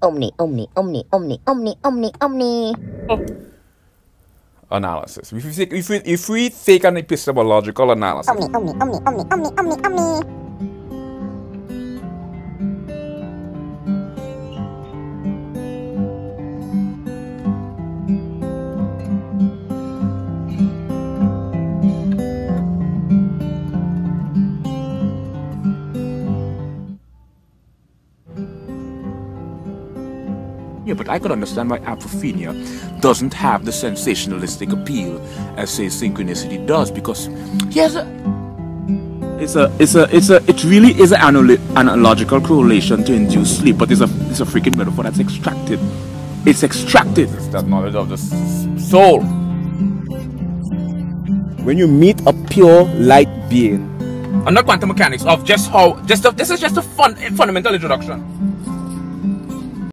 Omni, omni, omni, omni, omni, omni, omni. Analysis. If we take, if we, if we take an epistemological analysis, Omni, omni, omni, omni, omni, omni, omni. Yeah, but I could understand why Apophenia doesn't have the sensationalistic appeal as say synchronicity does because here's a it's a it's a it's a it really is an analo- analogical correlation to induce sleep, but it's a it's a freaking metaphor that's extracted. It's extracted. it's that knowledge of the s- soul. When you meet a pure light being, And not quantum mechanics of just how just a, this is just a fun fundamental introduction.